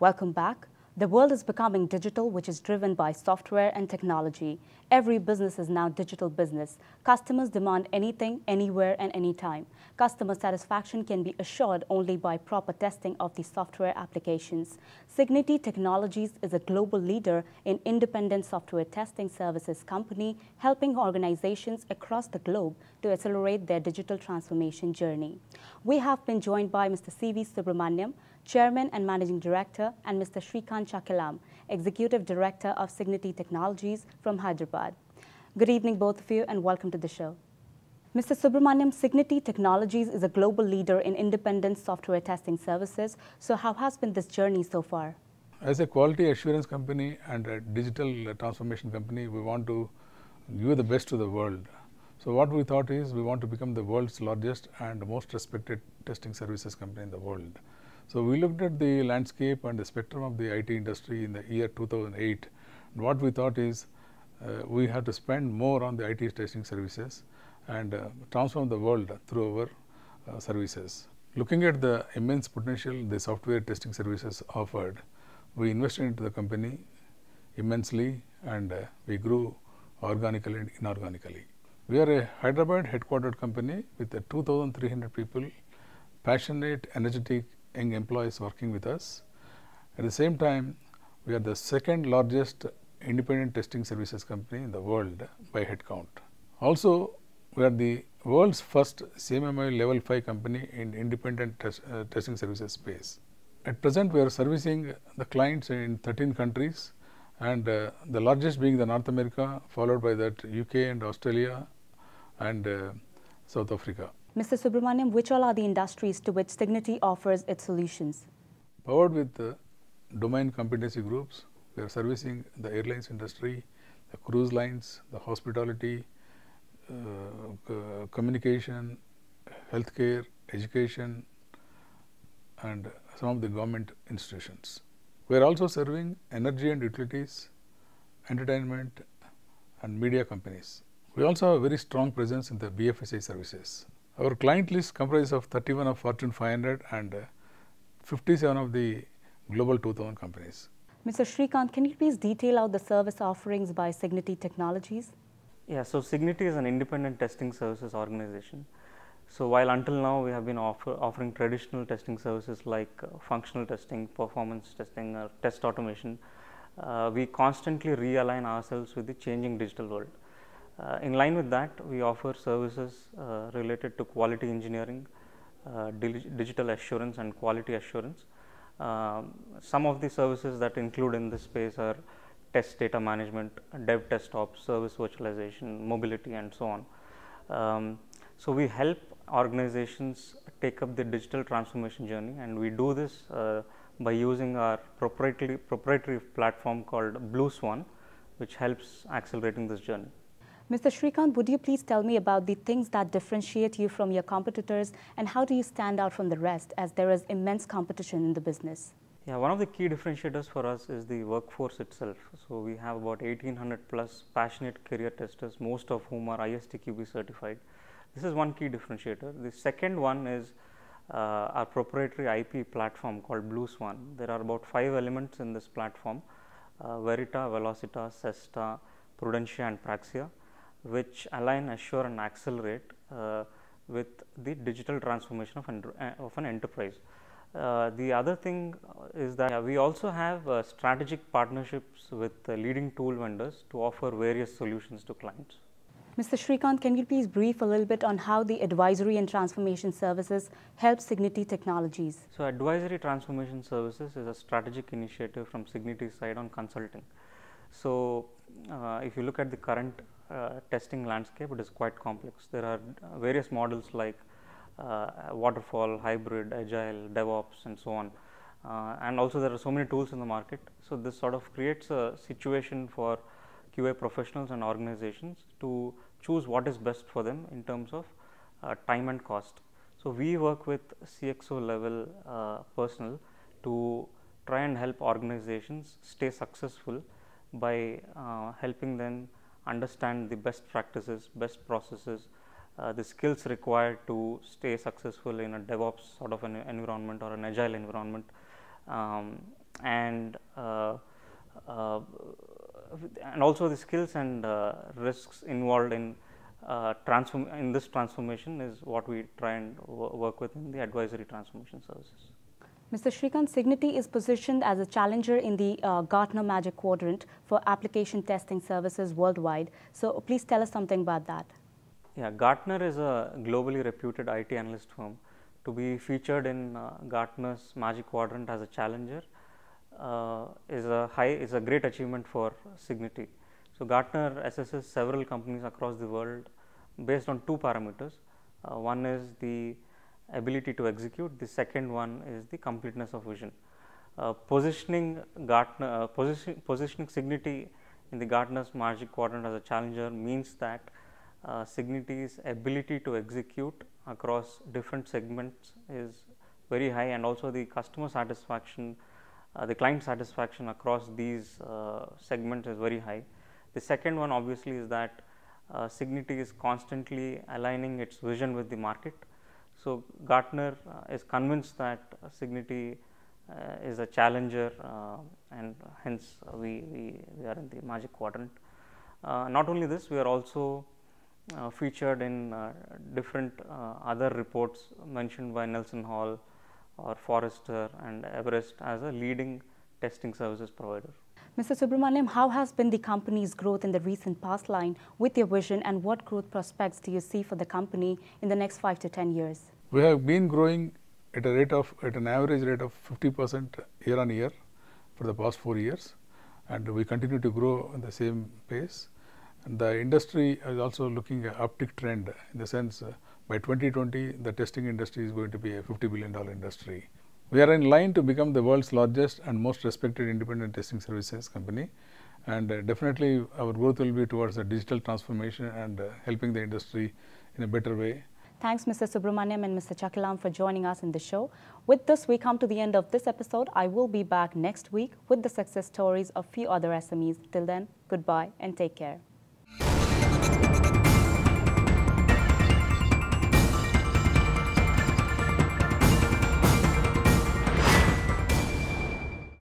Welcome back. The world is becoming digital, which is driven by software and technology. Every business is now digital business. Customers demand anything, anywhere, and anytime. Customer satisfaction can be assured only by proper testing of the software applications. Cigniti Technologies is a global leader in independent software testing services company, helping organizations across the globe to accelerate their digital transformation journey. We have been joined by Mr. C.V. Subramaniam, Chairman and Managing Director, and Mr. Shrikant Chakilam, Executive Director of Cigniti Technologies from Hyderabad. Good evening, both of you, and welcome to the show. Mr. Subramaniam, Cigniti Technologies is a global leader in independent software testing services. So, how has been this journey so far? As a quality assurance company and a digital uh, transformation company, we want to give the best to the world. So, what we thought is we want to become the world's largest and most respected testing services company in the world. So, we looked at the landscape and the spectrum of the IT industry in the year 2008. And what we thought is uh, we have to spend more on the IT testing services and uh, transform the world through our uh, services. Looking at the immense potential the software testing services offered, we invested into the company immensely and uh, we grew organically and inorganically. We are a Hyderabad headquartered company with 2,300 people, passionate, energetic, young employees working with us. At the same time, we are the second largest independent testing services company in the world by headcount. Also, we are the world's first CMMI level 5 company in independent uh, testing services space. At present, we are servicing the clients in 13 countries and uh, the largest being the North America, followed by that UK and Australia and uh, South Africa. Mr. Subramaniam, which all are the industries to which Cigniti offers its solutions? Powered with domain competency groups, we are servicing the airlines industry, the cruise lines, the hospitality, uh, communication, healthcare, education, and some of the government institutions. We are also serving energy and utilities, entertainment, and media companies. We also have a very strong presence in the BFSI services. Our client list comprises of 31 of Fortune 500 and uh, 57 of the global 2000 companies. Mr. Shrikant, can you please detail out the service offerings by Cigniti Technologies? Yeah, so Cigniti is an independent testing services organization. So while until now we have been offer, offering traditional testing services like uh, functional testing, performance testing, or test automation, uh, we constantly realign ourselves with the changing digital world. Uh, in line with that, we offer services uh, related to quality engineering, uh, digital assurance and quality assurance. Um, some of the services that include in this space are test data management, dev test ops, service virtualization, mobility and so on. Um, so, we help organizations take up the digital transformation journey and we do this uh, by using our proprietary, proprietary platform called Blue Swan, which helps accelerating this journey. Mr. Shrikant, would you please tell me about the things that differentiate you from your competitors and how do you stand out from the rest as there is immense competition in the business? Yeah, one of the key differentiators for us is the workforce itself. So, we have about 1800 plus passionate career testers, most of whom are ISTQB certified. This is one key differentiator. The second one is uh, our proprietary IP platform called Blue Swan. There are about five elements in this platform, uh, Verita, Velocita, Cesta, Prudentia and Praxia which align, assure and accelerate uh, with the digital transformation of, uh, of an enterprise. Uh, the other thing is that we also have uh, strategic partnerships with leading tool vendors to offer various solutions to clients. Mr. Shrikant, can you please brief a little bit on how the advisory and transformation services help Cigniti Technologies? So, advisory transformation services is a strategic initiative from Cigniti's side on consulting. So, uh, if you look at the current testing landscape, it is quite complex. There are uh, various models like uh, waterfall, hybrid, agile, DevOps, and so on. Uh, and also, there are so many tools in the market. So, this sort of creates a situation for QA professionals and organizations to choose what is best for them in terms of uh, time and cost. So, we work with CXO level uh, personnel to try and help organizations stay successful by helping them understand the best practices, best processes, uh, the skills required to stay successful in a DevOps sort of an environment or an agile environment, um, and uh, uh, and also the skills and uh, risks involved in uh, transform in this transformation is what we try and work with in the advisory transformation services. Mr. Shrikant, Cigniti is positioned as a challenger in the uh, Gartner Magic Quadrant for application testing services worldwide. So please tell us something about that. Yeah, Gartner is a globally reputed IT analyst firm. To be featured in uh, Gartner's Magic Quadrant as a challenger uh, is a high is a great achievement for Cigniti. So Gartner assesses several companies across the world based on two parameters. Uh, one is the ability to execute. The second one is the completeness of vision. Uh, positioning Gartner, uh, position, positioning Cigniti in the Gartner's Magic Quadrant as a challenger means that uh, Cigniti's ability to execute across different segments is very high and also the customer satisfaction, uh, the client satisfaction across these uh, segments is very high. The second one obviously is that uh, Cigniti is constantly aligning its vision with the market so, Gartner uh, is convinced that uh, Cigniti uh, is a challenger and hence we, we, we, are in the magic quadrant. not only this, we are also featured in different other reports mentioned by Nelson Hall or Forrester and Everest as a leading testing services provider. Mr. Subramaniam, how has been the company's growth in the recent past line with your vision and what growth prospects do you see for the company in the next 5 to 10 years? We have been growing at a rate of, at an average rate of 50 percent year on year for the past 4 years and we continue to grow in the same pace. And the industry is also looking at uptick trend in the sense uh, by 2020 the testing industry is going to be a 50 billion dollar industry. We are in line to become the world's largest and most respected independent testing services company and uh, definitely our growth will be towards a digital transformation and uh, helping the industry in a better way. Thanks Mr. Subramaniam and Mr. Chakilam, for joining us in the show. With this, we come to the end of this episode. I will be back next week with the success stories of few other SMEs. Till then, goodbye and take care.